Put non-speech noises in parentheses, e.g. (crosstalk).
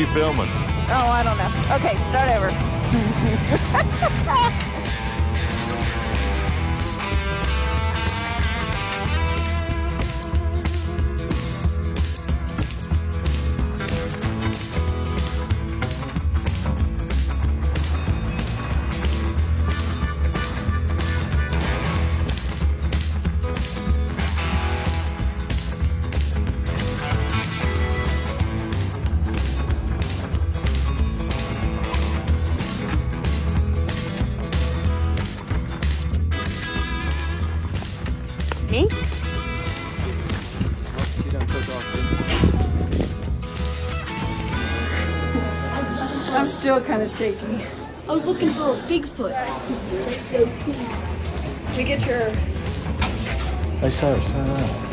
you filming? Oh, I don't know. Okay, start over. (laughs) (laughs) I'm still kind of shaky. I was looking for a Bigfoot. Did you get your Hey, sir, shut up.